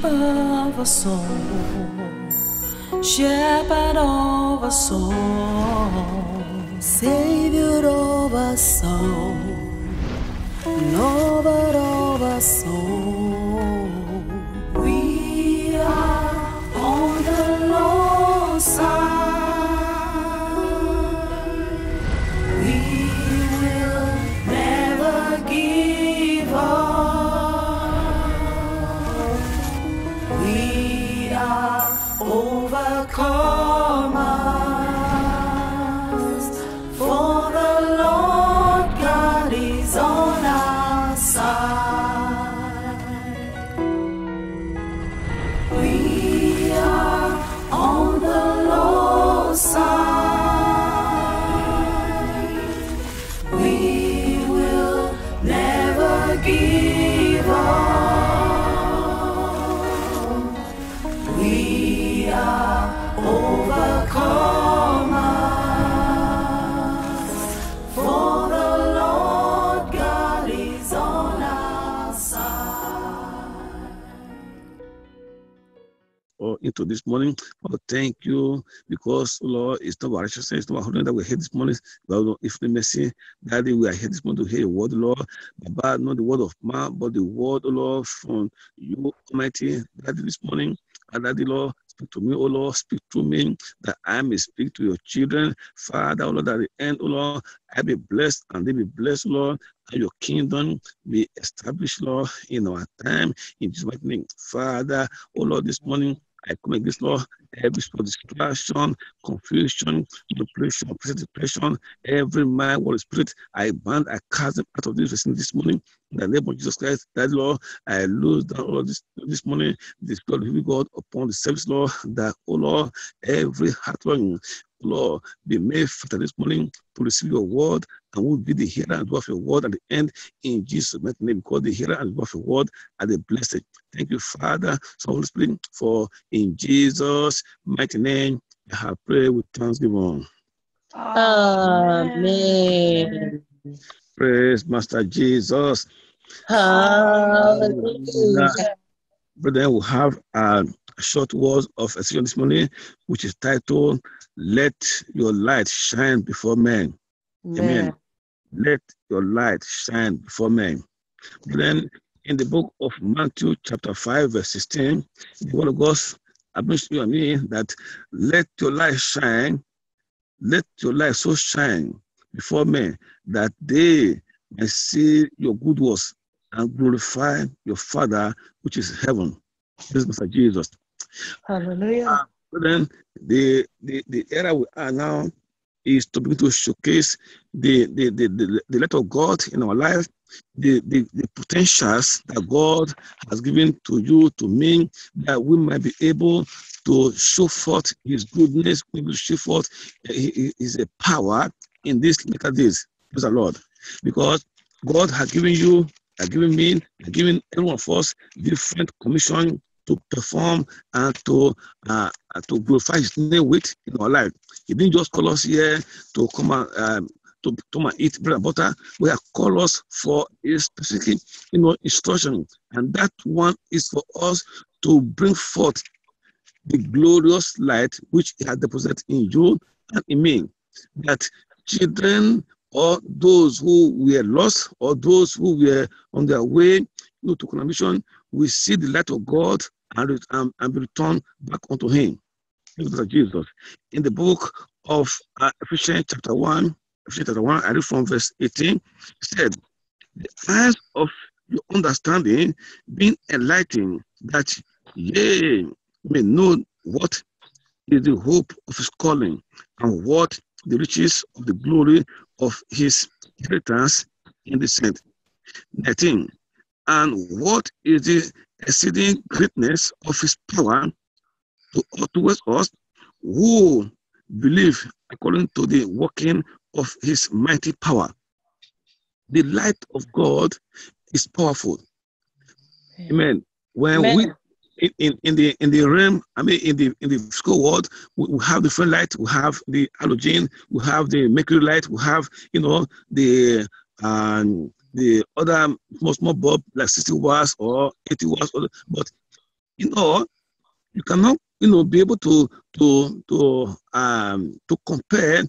Bishop of our soul, Shepherd of our soul, Savior of our soul, Lover of our soul. Into this morning. Oh, thank you because Lord, it's not our righteousness, it's not our holiness that we're here this morning. But if the mercy, Daddy, we are here this morning to hear your word, Lord. Not the word of man, but the word, of Lord, from you, Almighty. Daddy, this morning, and Daddy, Lord, speak to me, oh Lord, speak to me, that I may speak to your children. Father, oh Lord, at the end, oh Lord, I be blessed and they be blessed, Lord, and your kingdom be established, Lord, in our time. In Jesus' mighty name, Father, oh Lord, this morning, I come against Lord, every spirit of distraction, confusion, depression, every mind, word, spirit, I bind, I cast them out of this vicinity this morning. In the name of Jesus Christ, that law, I lose down all this this morning, the spirit of God upon the service, law, that, oh Lord, every heart Lord, be made fertile this morning to receive your word and will be the hearer and doer of your word at the end in Jesus' mighty name. Because the hearer and doer of your word are the blessed. Thank you, Father, Son, Holy Spirit, for in Jesus' mighty name I have prayed with thanksgiving. Amen. Praise Master Jesus. Hallelujah. Brother, we have a short word of expression this morning, which is titled, Let Your Light Shine Before Men. Amen. Let your light shine before men. Then in the book of Matthew, chapter 5, verse 16, the word of God admits you and me that let your light shine, let your light so shine before men that they may see your good works and glorify your Father which is heaven. This is Mr. Jesus. Hallelujah. Ah, but then the, the, the era we are now is to begin to showcase the, the, the, the, the light of God in our life, the, the, the potentials that God has given to you, to me, that we might be able to show forth His goodness, we will show forth eh, His His power in these later days. Praise the Lord. Because God has given you, has given me, has given every one of us different commission to perform and to uh, to glorify His name with in our life. He didn't just call us here to come and um, to, to and eat bread and butter. We have called us for a specific, you know, instruction, and that one is for us to bring forth the glorious light which He has deposited in you and in me. That children or those who were lost or those who were on their way you know, to condemnation will see the light of God and, ret- and, be returned back unto Him. Jesus. In the book of uh, Ephesians chapter 1, Ephesians chapter 1, I read from verse 18, it said, The eyes of your understanding being enlightened, that ye may know what is the hope of his calling and what the riches of the glory of his inheritance in the saint. 19. And what is the exceeding greatness of his power to, towards us who believe according to the working of his mighty power. The light of God is powerful. Amen. When Amen. we in, in, the in the realm, I mean in the in the school world, we, we have different light. We have the halogen, we have the mercury light, we have you know the um the other small small bulb like 60 watts or 80 watts, or- but you know, you cannot, you know, be able to to to um to compare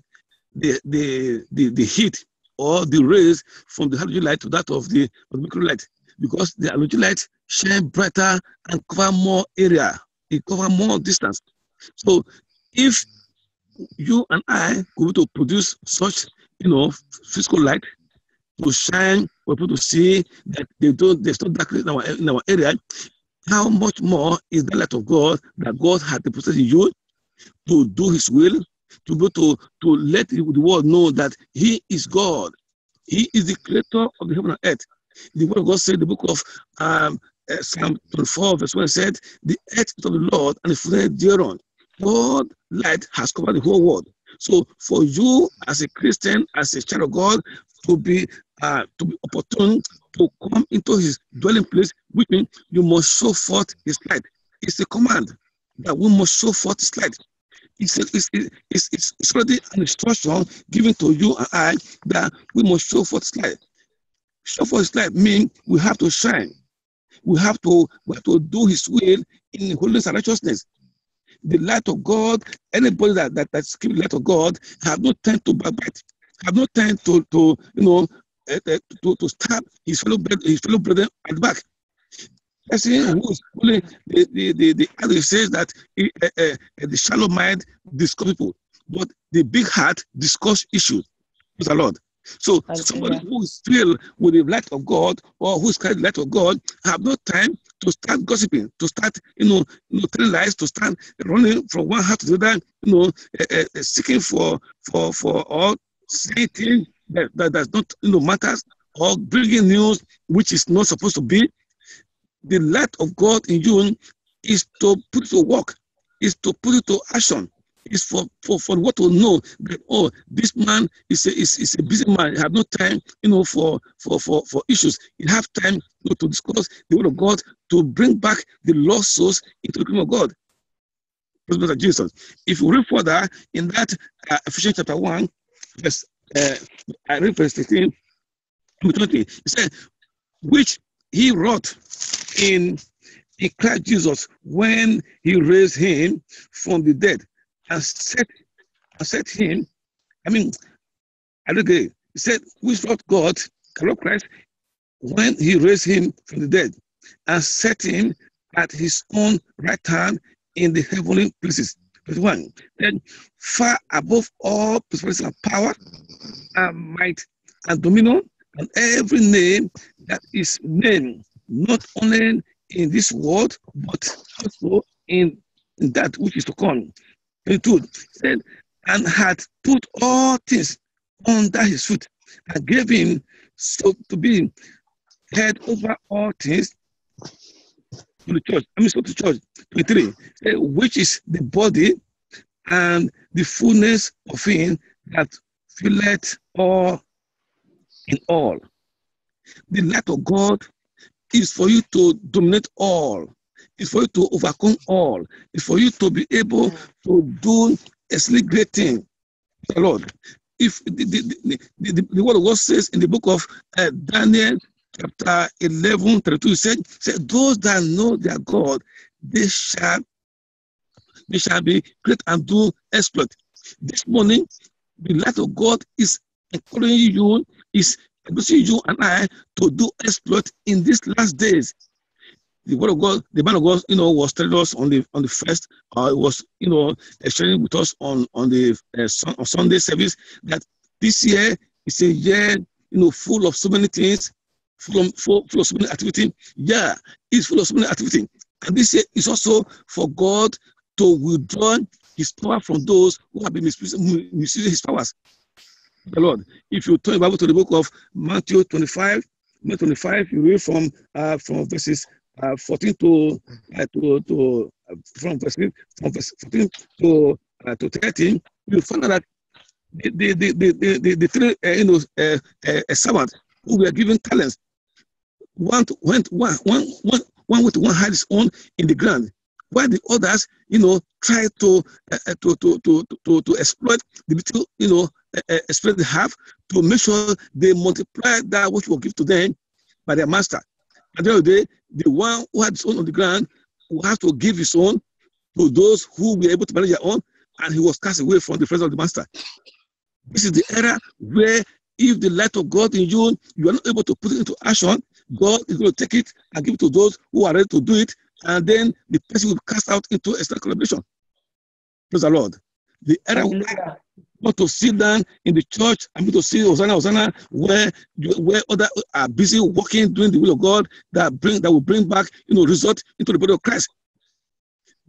the the the, the heat or the rays from the halogen light to that of the, of the micro light because the halogen light shine brighter and cover more area. It cover more distance. So if you and I go to produce such, you know, physical light to shine for people to see that they don't there's no darkness in our in our area, how much more is the light of God that God had deposited in you to do his will, to go to to let the world know that he is God. He is the creator of the heaven and earth. The word of God said in the book of um, Psalm 24, verse 1 said, The earth is of the Lord and the fullness thereon. God light has covered the whole world. So for you as a Christian, as a child of God, to be uh, to be opportune to come into his dwelling place, which means you must show forth his light. It's a command that we must show forth his light. It's, a, it's, it's, it's, it's already an instruction given to you and I that we must show forth his light. Show forth his light means we have to shine. We have to we have to do his will in holiness and righteousness the light of God, anybody that, that that's keeping the light of God have no time to backbite, have no time to, to you know, uh, uh, to, to stab his fellow his fellow brother at the back. Person who is only the the the, the says that uh, the shallow mind discuss people, but the big heart discuss issues. Praise the Lord. So somebody who is filled with the light of God or who is carrying the light of God have no time to start gossiping, to start, you know, you know telling lies, to start running from one house to the other, you know, uh, uh, seeking for for for or saying things that, that does not you know matters or bringing news which is not supposed to be. The light of God in you is to put it to work, is to put it to action is for, for, for what to know that oh this man is a is, is a busy man. He have no time, you know, for for for, for issues. He have time you know, to discuss the word of God to bring back the lost souls into the kingdom of God. Praise Jesus. If you read further in that uh, Ephesians chapter one, verse uh, I read verse 15 to 20, it said, which he wrought in in Christ Jesus when he raised him from the dead and set and set him. I mean, I look at it. He said, which Lord God, God Christ, when he raised him from the dead and set him at his own right hand in the heavenly places. Verse 1. Then far above all principalities and power and might and dominion and every name that is named, not only in this world, but also in that which is to come. 22 said, and had put all things under his foot and gave him so to be head over all things to the church. I mean, so to church. 23, said, which is the body and the fullness of him that filleth all in all. The light of God is for you to dominate all. It's for you to overcome all. It's for you to be able to do a great thing. The Lord. If the, the, the, the, the word of God says in the book of uh, Daniel, chapter 11, 32, said, said, Those that know their God, they shall they shall be great and do exploit. This morning, the light of God is encouraging you, is encouraging you and I to do exploit in these last days the word of God, the man of God, you know, was telling us on the on the first, uh, was you know sharing with us on on the uh, on Sunday service that this year is a year you know full of so many things, full of, full, full of so many activity. Yeah, it's full of so many activity, and this year is also for God to withdraw His power from those who have been misusing, misusing His powers. The Lord, if you turn the Bible to the book of Matthew 25, Matthew 25, you read from uh, from verses uh, 14 to uh, to to uh, from verse from verse 14 to uh, to 13, you find that the the the the, the, three uh, you know uh, uh, servants who were given talents one went one one one one to one hide his own in the ground while the others you know try to uh, to, to to to to exploit the little you know uh, uh, exploit they have to make sure they multiply that which will give to them by their master at the end of the day, the one who had his own on the ground will have to give his own to those who were able to manage their own, and he was cast away from the presence of the master. This is the era where if the light of God in you, you are not able to put it into action, God is going to take it and give it to those who are ready to do it, and then the person will be cast out into external collaboration. Praise the Lord. The era. Not to sit down in the church and be to see Hosanna, Hosanna, where where other are busy working, doing the will of God that bring that will bring back you know result into the body of Christ.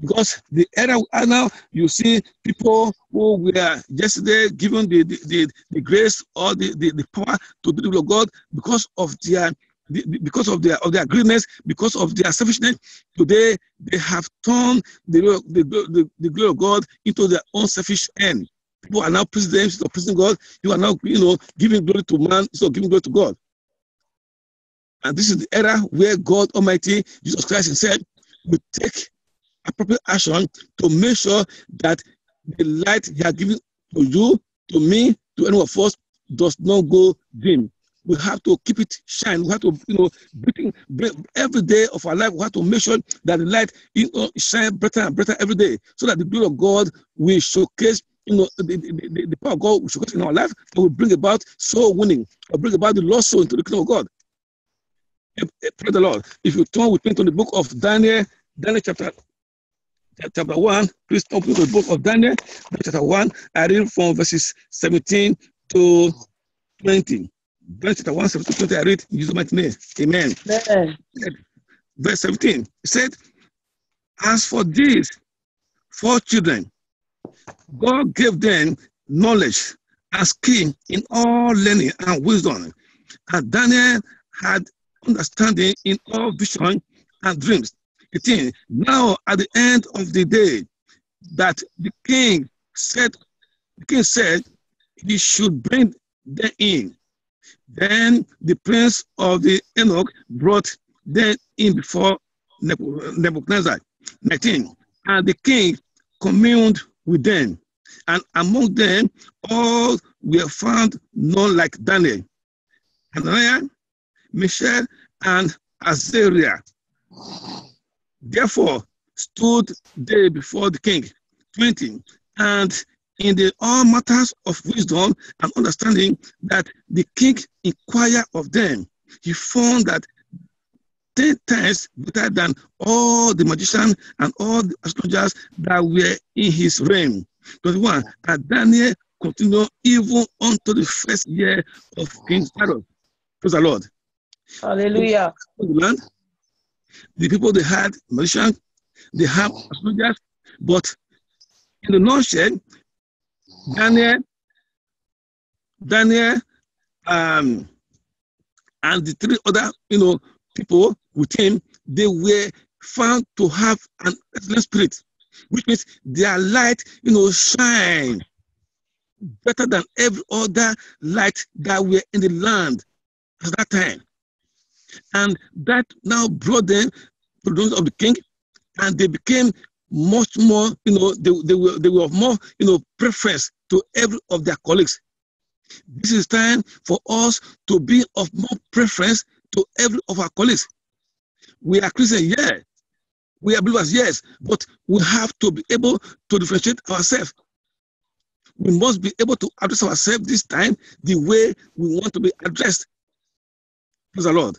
Because the era now, you see people who were yesterday given the the, the, the grace or the, the, the power to do the will of God because of their the- the- because of their of their greediness, because of their selfishness, today they have turned the, the, the, the glory of God into their own selfish end people are now praising them praising God. You are now, you know, giving glory to man instead of giving glory to God. And this is the era where God Almighty, Jesus Christ Himself, will take appropriate action to make sure that the light He has given to you, to me, to any of us, does not go dim. We have to keep it shine. We have to, you know, bring, bring, every day of our life. We have to make sure that the light, you know, shine brighter and brighter every day, so that the glory of God will showcase you know, the, the, the, power of God which works in our life that will bring about soul winning, or bring about the lost soul into the kingdom of God. Eh, eh, Praise the Lord. If you turn with me to the book of Daniel, Daniel chapter chapter 1, please open to the book of Daniel, Daniel chapter 1. I read from verses 17 to 20. Daniel chapter 1, 17 to 20, I read in Jesus' mighty name. Amen Amen. verse 17. It said, As for these four children, God gave them knowledge as skill in all learning and wisdom. And Daniel had understanding in all vision and dreams. 18. Now, at the end of the day, that the king said, the king said he should bring them in. Then the prince of the eunuch brought them in before Nebuchadnezzar. 19. And the king communed with them, and among them all were found none like Daniel, Hananiah, Mishael, and Azariah. Therefore stood they before the king. 20. And in the all matters of wisdom and understanding that the king inquired of them, he found that ten times better than all the magicians and all the astrologers that were in his reign. 21. And Daniel continued even unto the first year of King Cyrus. Praise the Lord. Hallelujah. The land, the people they had magicians, they have astrologers, but in the nutshell, Daniel, Daniel, um, and the three other, you know, people with him, they were found to have an excellent spirit, which means their light, you know, shine better than every other light that were in the land at that time. And that now brought them to the of the king, and they became much more, you know, they, they were they were of more, you know, preference to every of their colleagues. This is time for us to be of more preference to every of our colleagues. We are Christians, yeah. We are believers, yes, but we have to be able to differentiate ourselves. We must be able to address ourselves this time the way we want to be addressed. Praise the Lord.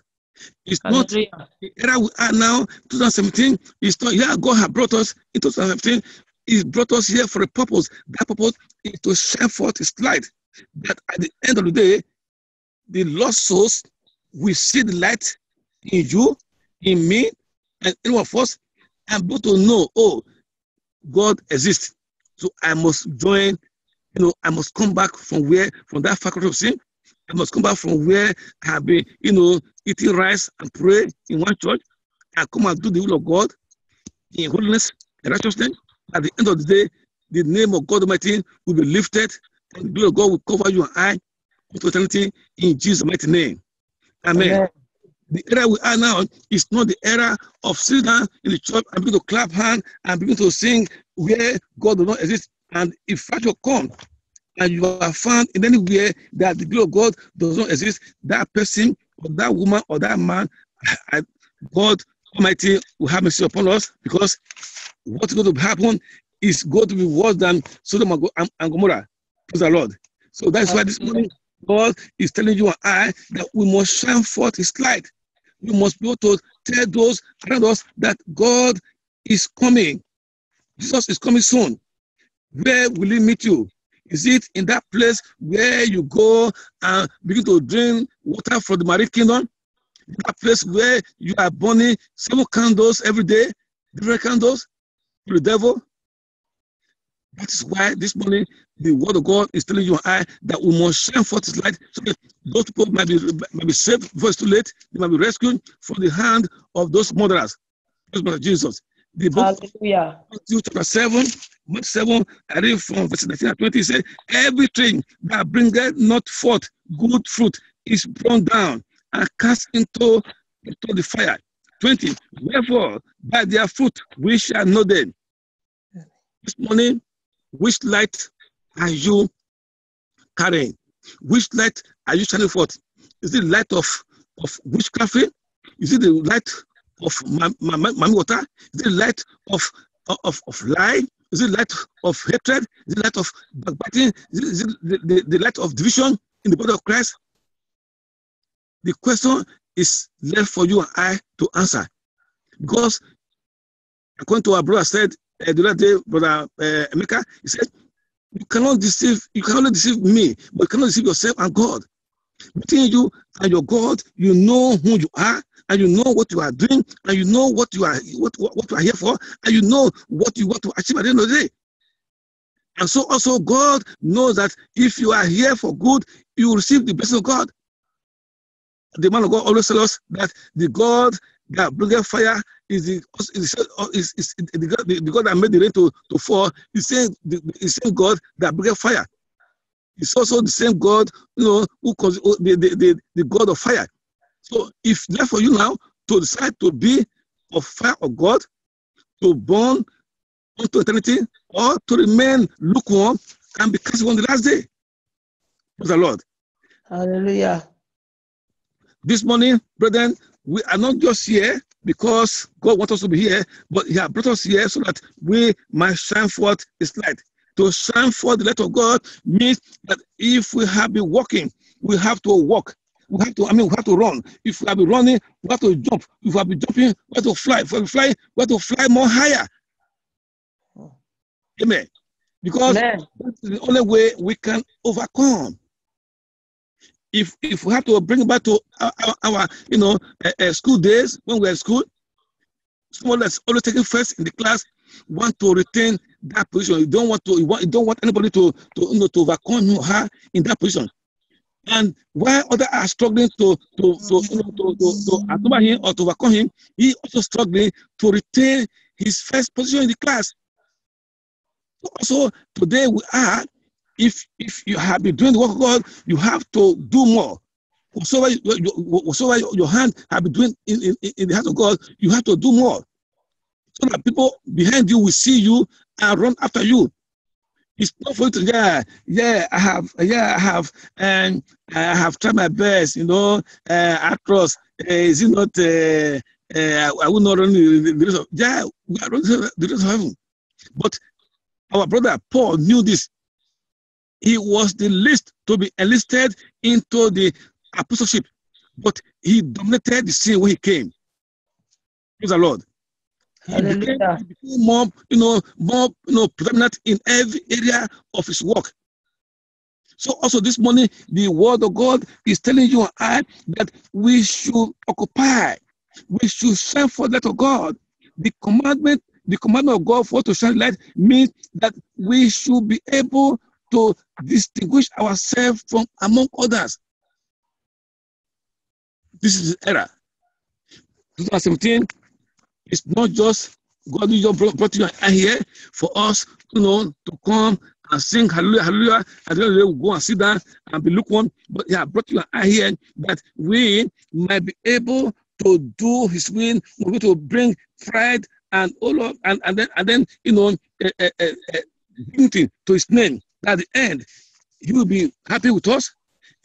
It's not the era we are now, 2017, it's not, yeah, God has brought us in 2017. He's brought us here for a purpose. That purpose is to shine forth His light. That at the end of the day, the lost souls will see the light in you, in me, and in of us, and able to know, oh, God exists. So I must join, you know, I must come back from where, from that faculty of sin. I must come back from where I have been, you know, eating rice and pray in one church and come and do the will of God in holiness and righteousness. At the end of the day, the name of God Almighty will be lifted and the glory of God will cover you and I into eternity in Jesus' mighty name. Amen. Amen. The era we are now is not the era of sitting down in the church and begin to clap hands and begin to sing where God does not exist. And if factor come and you are found in anywhere that the glory of God does not exist, that person or that woman or that man, God Almighty will have mercy upon us because what's going to happen is going to be worse than Sodom and Go- and and Gomorrah. Praise the Lord. So that's why this morning God is telling you and I that we must shine forth His light. We must be able to tell those around us that God is coming. Jesus is coming soon. Where will He meet you? Is it in that place where you go and begin to drink water from the Marine Kingdom? That place where you are burning seven candles every day, different candles to the devil? That is why this morning the word of God is telling you and I that we must shine forth his light so that those people might be, might be saved before it's too late. They might be rescued from the hand of those murderers. Jesus. The book of Hallelujah. Matthew chapter 7, Matthew 7, I read from verse 19 and 20, it says, Everything that bringeth not forth good fruit is blown down and cast into, into the fire. 20, Wherefore, by their fruit we shall know them. This morning, which light are you carrying? Which light are you shining forth? Is it light of, of witchcraft? Is it the light of ma- ma- ma- water? Is it light of, of, of lie? Is it light of hatred? Is it light of backbiting? Is it, is it the, the, the light of division in the body of Christ? The question is left for you and I to answer. Because according to our brother said uh, the other day, brother uh, Emeka, he said, you cannot deceive, you cannot deceive me, but you cannot deceive yourself and God. Between you and your God, you know who you are, and you know what you are doing, and you know what you are what, what, what you are here for, and you know what you want to achieve at the end of the day. And so also God knows that if you are here for good, you will receive the blessing of God. The man of God always tells us that the God that bringeth fire is the is, is, is, the, God, the, the God that made the rain to, to fall. He's saying the, the same God that bringeth fire. It's also the same God, you know, who cause oh, the, the, the, the God of fire. So if left for you now to decide to be of fire of God, to burn unto eternity, or to remain lukewarm and be cast on the last day. Praise the Lord. Hallelujah. This morning, brethren, we are not just here because God wants us to be here, but He has brought us here so that we might shine forth His light. To shine forth the light of God means that if we have been walking, we have to walk. We have to, I mean, we have to run. If we have been running, we have to jump. If we have been jumping, we have to fly. If we have flying, we have to fly more higher. Hmm. Amen. Because Amen. that's the only way we can overcome. If if we have to bring back to our, our, you know uh, school days when we were at school, someone that's always taking first in the class want to retain that position. You don't want to you, want, you don't want anybody to to you know to overcome or her in that position. And while others are struggling to to to you know, to, to, to outnumber him or to overcome him, he also struggling to retain his first position in the class. So today we are, if if you have been doing the work of God, you have to do more. Whatsoever, you- whatsoever your- hand have been doing in, in, in the hands of God, you have to do more. So that people behind you will see you and run after you. It's not for you to yeah, yeah, I have, yeah, I have, and I have tried my best, you know, uh, across. Uh, is it not? Uh, uh, I will not run the, the of yeah, we are running the race of heaven. But our brother Paul knew this. He was the least to be enlisted into the apostleship, but he dominated the scene when he came. Praise the Lord. He became, Hallelujah. he became more, you know, more, you know, predominant in every area of his work. So also this morning, the word of God is telling you and I that we should occupy, we should shine for that of God. The commandment, the commandment of God for to shine light means that we should be able to distinguish ourselves from among others. This is era. 2017 it's not just God who just brought, you here for us, you know, to come and sing hallelujah, hallelujah, and then we'll go and sit down and be lukewarm. But has brought you here that we might be able to do His will, we're going to bring pride and all of, and, and then and then you know uh, uh, uh, to His name. At the end, He will be happy with us.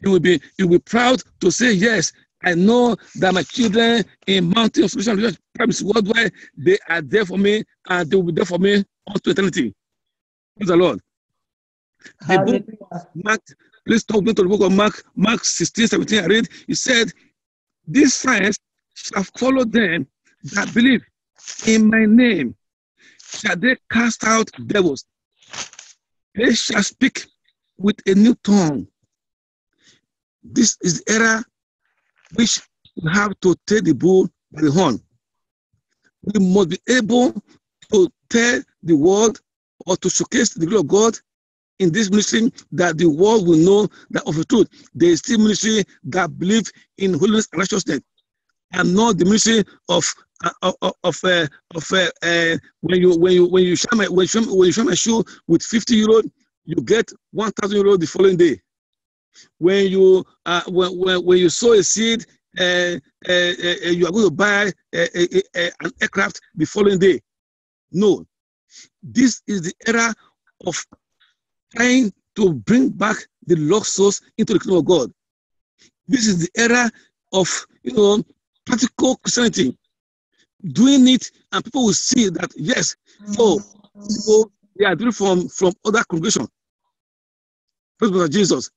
He will be he will be proud to say yes. I know that my children in Mountain of Solution Primaries worldwide, they are there for me and they will be there for me unto eternity. Praise the Lord. The book Mark, please talk me to the book of Mark, Mark 16, 17. I read, he said, These signs shall follow them that believe in my name. Shall they cast out devils? They shall speak with a new tongue. This is the era which we have to take the bull by the horn. We must be able to tell the world or to showcase the glory of God in this ministry that the world will know that of the truth there is still ministry that believe in holiness and righteousness and not the ministry of uh, of of uh, of uh, uh, when you when you when you share my when you share, when you share my shoe with 50 euro you get 1000 euro the following day. When you uh, when, when when you sow a seed uh, uh, uh, you are going to buy uh, uh, uh, an aircraft the following day. No. This is the era of trying to bring back the lost souls into the kingdom of God. This is the era of you know practical Christianity. Doing it, and people will see that yes, so people they are doing from from other congregation. Praise Jesus.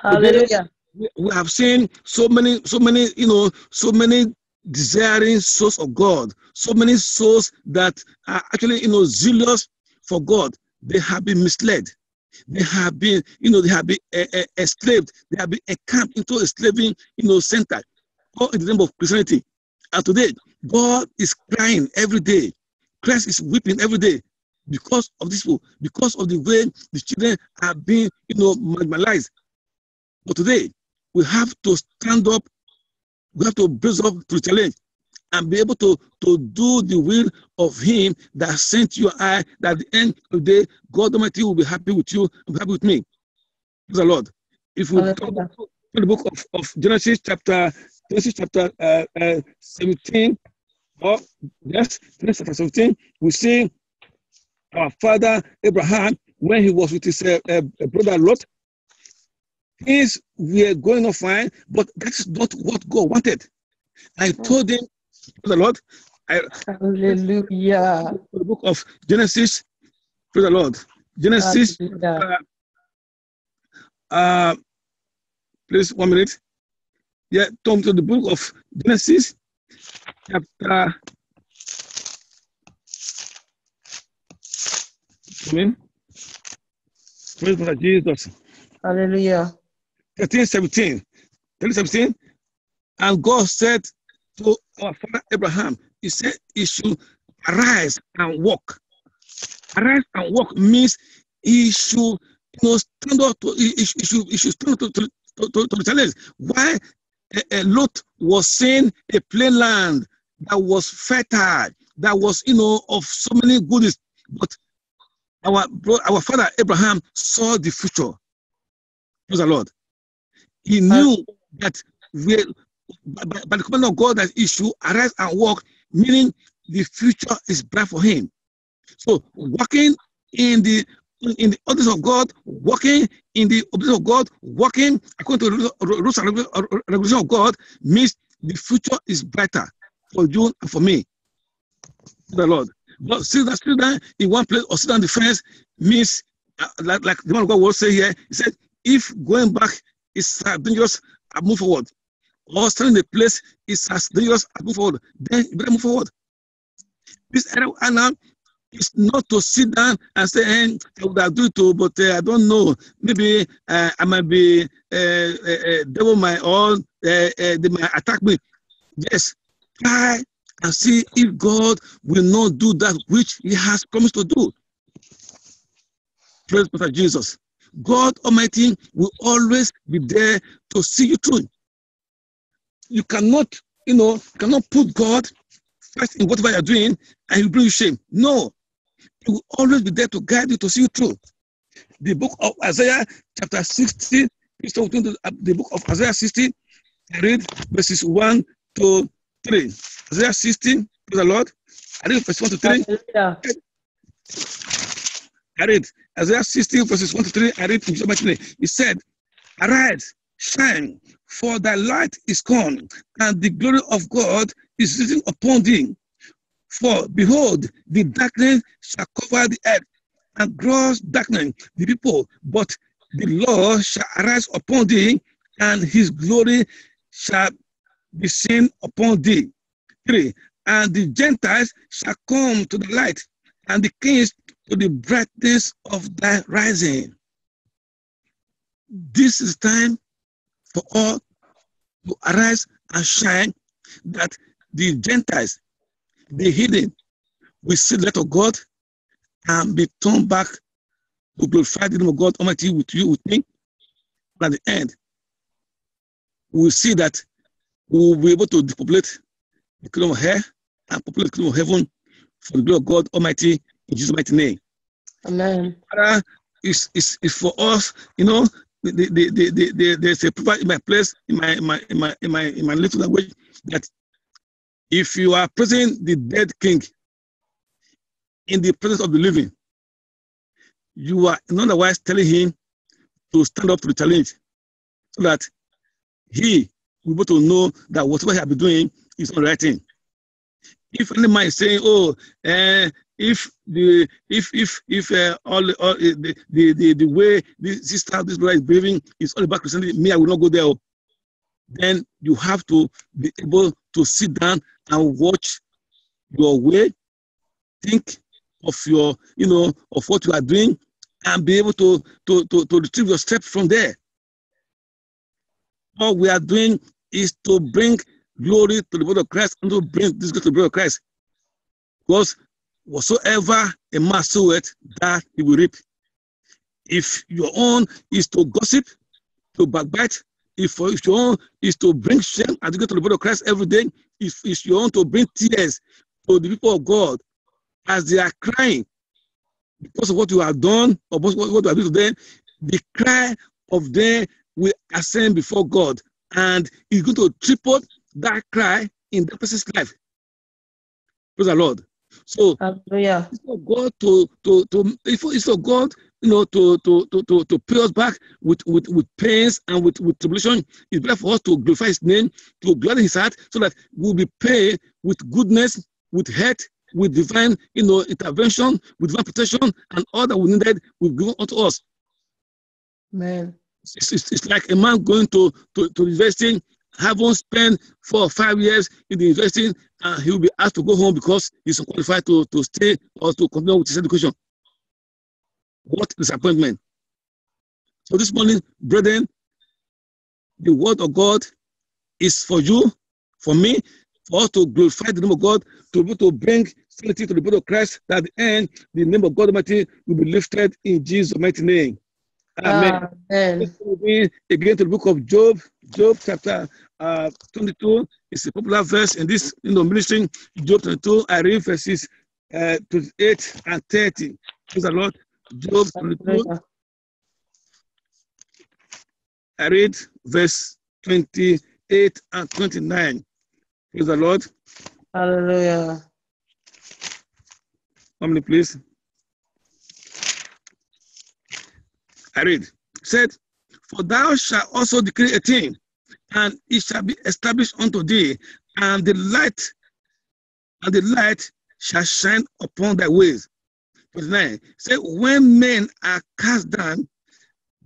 Hallelujah. We we have seen so many, so many, you know, so many desiring souls of God, so many souls that are actually, you know, zealous for God. They have been misled. They have been, you know, they have been uh, uh, enslaved. They have been encamped into a slaving, you know, center, all in the name of Christianity. And today, God is crying every day. Christ is weeping every day because of this people, because of the way the children are being, you know, marginalized. But today, we have to stand up, we have to brace up to the challenge and be able to, to do the will of Him that sent you I, that at the end of the day, God Almighty will be happy with you and happy with me. Praise the Lord. If we come to the book of, of Genesis, chapter Genesis, chapter uh, uh, 17, or yes, Genesis chapter 17, we see our father Abraham when he was with his uh, uh, brother Lot. Things were going on fine, but that's not what God wanted. I told him, the Lord, I, Hallelujah. the book of Genesis, praise the Lord. Genesis, Hallelujah. uh, please, one minute. Yeah, turn to the book of Genesis, chapter. Amen. Praise God, Jesus. Hallelujah. 13, 17. 13, 17. And God said to our father Abraham, He said, He should arise and walk. Arise and walk means he should you know, stand up to, he, he should, he should stand up to, to, to, to, the challenge. Why Lot was seeing a plain land that was fertile, that was, you know, of so many goodies. But our bro- our father Abraham saw the future. Praise the Lord. He knew that we, by, by- the command of God, that should arise and walk, meaning the future is bright for him. So walking in the in the orders of God, walking in the obedience of God, walking according to the rules- and regu- regulation of God means the future is brighter for you and for me. The Lord. But sit down, sit down in one place or sit down the fence means, uh, like, like the man of God will say here, he said, if going back is uh, dangerous, I move forward. Or standing in the place is as dangerous, I move forward. Then you better move forward. This and now is not to sit down and say, hey, I would it too, but uh, I don't know. Maybe uh, I might be, uh, uh, devil might, uh, they might attack me. Yes, try and see if God will not do that which He has promised to do. Praise Brother Jesus. God Almighty will always be there to see you through. You cannot, you know, cannot put God first in whatever you're doing and He will bring you shame. No, He will always be there to guide you to see you through. The book of Isaiah, chapter 60, please turn to uh, the book of Isaiah 60, I read verses 1 to 3. Isaiah 60, praise the Lord. I read verse 1 to 3. Hallelujah. I read Isaiah 60, verses 1 to 3. I read in Jesus' mighty name. He said, Arise, shine, for thy light is come, and the glory of God is risen upon thee. For behold, the darkness shall cover the earth, and gross darkness the people, but the Lord shall arise upon thee, and his glory shall be seen upon thee. Three, and the Gentiles shall come to the light, and the kings to the brightness of thy rising. This is time for all to arise and shine, that the Gentiles, the hidden, will see the light of God and be turned back to glorify the name of God Almighty with you, with me. And at the end, we will see that we will be able to depopulate the kingdom of hell and populate the kingdom of heaven for the glory of God Almighty in Jesus' mighty name. Amen. Father, is is is for us, you know. The, the, the, the, the, there's a proverb in my place in my in my in my in my in my little language that if you are praising the dead king in the presence of the living, you are in telling him to stand up to the challenge so that he will be able to know that whatever he has been doing is the right thing. If any man is saying, "Oh, uh, if the if if if uh, all, all uh, the, the the the way this sister this brother is behaving is all about Christianity, me I will not go there." Then you have to be able to sit down and watch your way, think of your you know of what you are doing, and be able to to to, to retrieve your steps from there. All we are doing is to bring glory to the body of Christ and to bring this to the body of Christ. Because whatsoever a man soweth, that he will reap. If your own is to gossip, to backbite, if, if your own is to bring shame and to go to the body of Christ every day, if it's your own to bring tears to the people of God as they are crying because of what you have done or what, what you have done to them, the cry of them will ascend before God and he's going to triple that cry in that person's life. Praise the Lord. So Hallelujah. it's for God to to to if it's for God, you know, to to to to, to pay us back with with with pains and with with tribulation. It's better for us to glorify His name, to gladden His heart, so that we'll be paid with goodness, with health, with divine, you know, intervention, with divine protection, and all that we needed will be given unto us. Amen. It's, it's, it's like a man going to to to university, having spent four or five years in the university, and he will be asked to go home because he's unqualified to to stay or to continue with his education. What disappointment! So this morning, brethren, the word of God is for you, for me, for us to glorify the name of God, to be able to bring sanity to the body of Christ, that at the end, the name of God Almighty will be lifted in Jesus' mighty name. Amen. Amen. Let's move in again to the book of Job, Job chapter uh, 22. It's a popular verse in this you know, ministry. Job 22, I read verses uh, 28 and 30. Praise the Lord. Job 22, I read verse 28 and 29. Praise the Lord. Hallelujah. Many, please? I read. Said, For thou shalt also decree a thing, and it shall be established unto thee, and the light, and the light shall shine upon thy ways. Verse 9. Say, when men are cast down,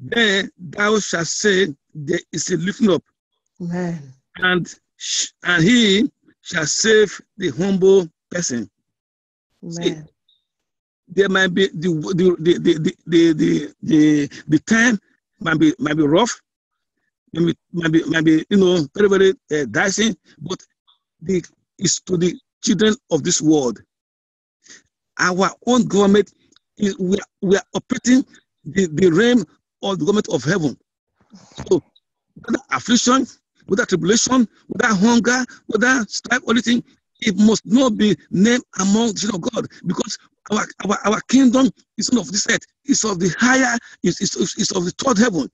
then thou shalt say, There is a lifting up, Amen. and and he shall save the humble person. Amen. there might be the the the the the the, the, the time might be might be rough, might be, might be might be you know very very uh, dicey, but the is to the children of this world. Our own government is we are, we are operating the, the realm of the government of heaven. So whether affliction, whether tribulation, whether hunger, whether strife, anything, it must not be named among the children of God because our, our, our kingdom is not of this earth, it's of the higher, it's, it's, it's of the third heaven.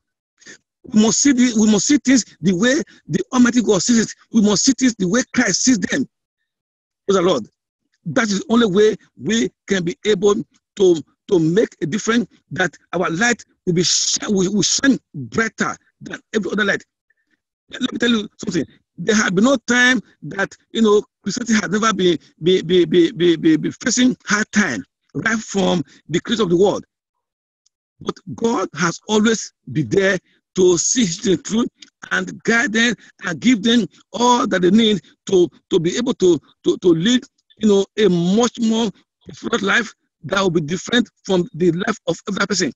We must see the, we must see things the way the Almighty God sees it. We must see things the way Christ sees them. Praise the Lord. That is the only way we can be able to, to make a difference that our light will be will, will shine brighter than every other light let me tell you something. There had been no time that you know Christianity had never been be, be, be, be, be, be facing hard time right from the creation of the world. But God has always been there to see the truth and guide them and give them all that they need to, to be able to, to, to lead you know a much more fulfilled life that will be different from the life of every person.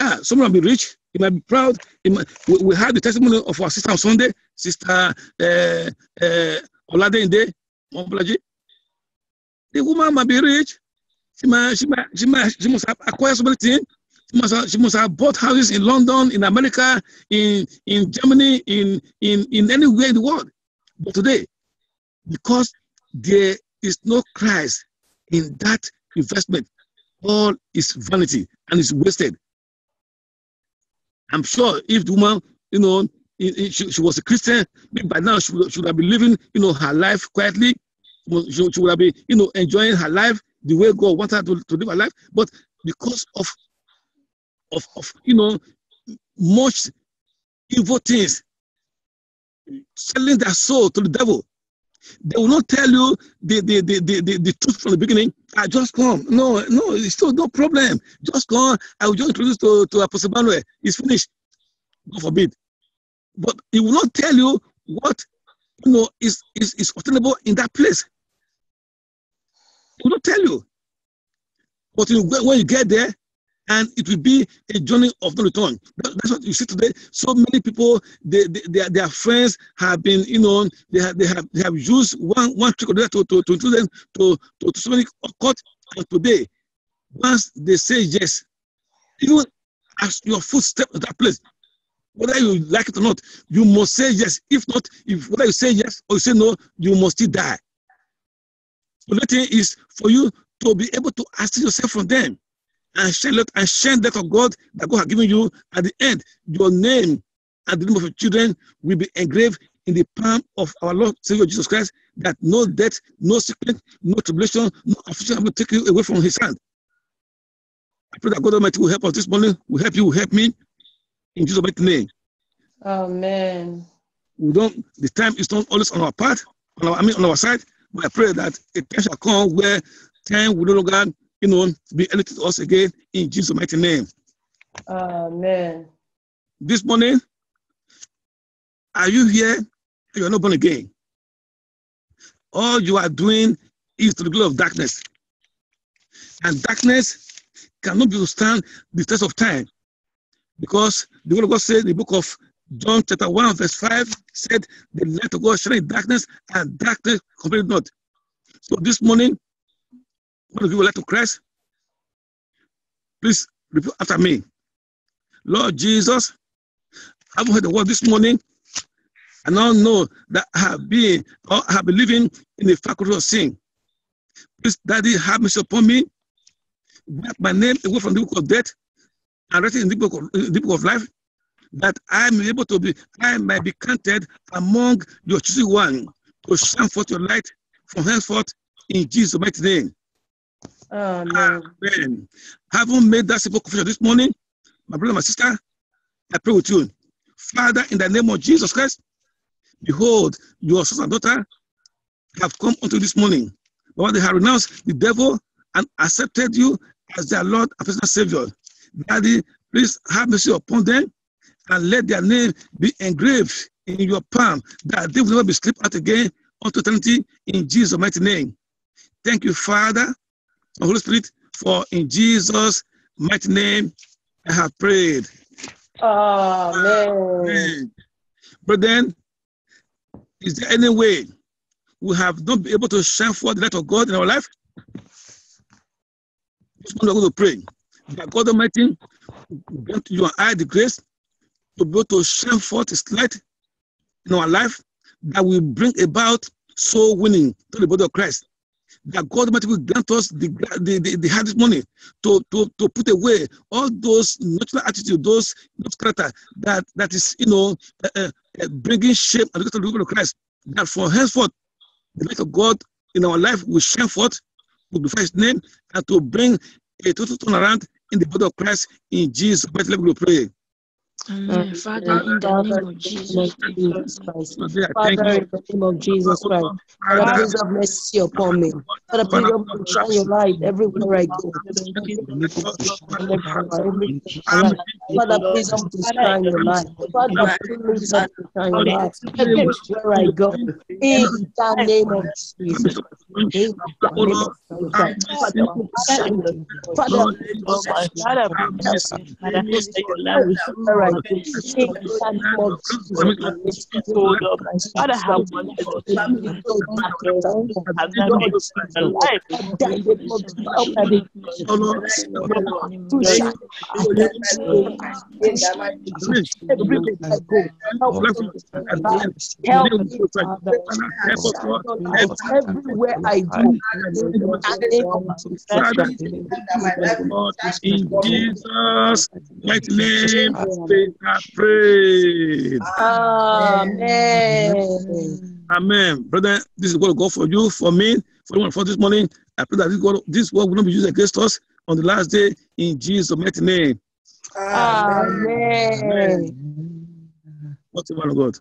Yeah, someone will be rich, he might be proud. Might, we, we had the testimony of our sister on Sunday, Sister uh, uh. The woman might be rich. She might, she might, she might, she must have acquired so many things. She must, have, she must have bought houses in London, in America, in in Germany, in in in anywhere in the world. But today, because there is no Christ in that investment, all is vanity and is wasted. I'm sure if the woman, you know, she, she was a Christian, by now she would, she would have been living, you know, her life quietly. She, she would have been, you know, enjoying her life the way God wanted her to, to live her life. But because of, of, of, you know, much evil things, selling their soul to the devil, they will not tell you the, the, the, the, the, the truth from the beginning. I just come. No, no, it's still no problem. Just come. I will just introduce to, to Apostle Manuel. It's finished. God forbid. But he will not tell you what you know is, is, is obtainable in that place. He will not tell you. But when you get there, and it will be a journey of no return. That's what you see today. So many people, they, they, their, their friends have been, you know, they have they have, they have used one one trick or the other to to to them to to, to so many occult. And today, once they say yes, even as your foot step to that place, whether you like it or not, you must say yes. If not, if whether you say yes or you say no, you must still die. So the thing is for you to be able to assist yourself from them and share let and share that of God that God has given you. At the end, your name and the name of your children will be engraved in the palm of our Lord Savior Jesus Christ. That no death, no sickness, no tribulation, no affliction will take you away from His hand. I pray that God Almighty will help us this morning. Will help you. Will help me in Jesus' mighty name. Amen. We don't. The time is not always on our part. On our, I mean, on our side. But I pray that a time shall come where time will no longer, you know, be anything to us again. In Jesus' mighty name. Amen. this morning, are you here? You are not born again. All you are doing is to the glory of darkness. And darkness cannot be withstand the test of time. Because the word of God said in the book of John chapter 1, verse 5 said, The light of God shine in darkness, and darkness comprehended not. So this morning, one of you would like to Christ. Please repeat after me. Lord Jesus, I haven't heard the word this morning. and I now know that I have been or I have been living in the faculty of sin. Please, Daddy, have mercy upon me. Wipe my name away from the book of death and write it in the book of, the book of life, that I be able to be, I might be counted among your chosen one to shine forth your light from henceforth in Jesus' mighty name. Amen. Amen. Having made that simple confession this morning, my brother, my sister, I pray with you. Father, in the name of Jesus Christ, behold, your son and daughter have come unto this morning. Lord, they have renounced the devil and accepted you as their Lord and personal Savior. Daddy, please have mercy upon them and let their name be engraved in your palm, that they will never be slipped out again unto eternity in Jesus' mighty name. Thank you, Father, Holy Spirit, for in Jesus' mighty name I have prayed. Amen. Amen. But then, is there any way we have not been able to shine forth the light of God in our life? This morning we're going to pray that God Almighty grant you and I the grace to be able to shine forth His light in our life that will bring about soul winning to the body of Christ. That God Almighty will grant us the, the, the, the hardest money to, to, to put away all those natural attitudes, those those character that, that is, you know, uh, uh, uh, bringing shame and the body of Christ. That from henceforth, the light of God in our life will shine forth to glorify His name and to bring a total turnaround in the body of Christ in Jesus' mighty name we pray. Amen. Father, in the name of Jesus, thank you. Christ. Father, in the name of Jesus Christ. Father, Father, please have mercy upon me. Father, please have mercy on your life everywhere I go. Father, please help to shine your light. Father, please help to shine your light everywhere I go. In the name of Jesus. In the name of Jesus Christ. Father, help to shine your light. Father, help to my Father, Have mercy. Father, that your light will everywhere I go. In the name of Jesus. hold up. My Father, have mercy on us. Have mercy on the life. To shine everywhere I go. Help me to Help me, Father. Everywhere I go. In the name of Jesus. Mighty name, we are prayed. Amen. Amen. Brother, this is what God for you, for me, for everyone for this morning. I pray that this word, this word will not be used against us on the last day in Jesus' mighty name. Amen. What's the word of God?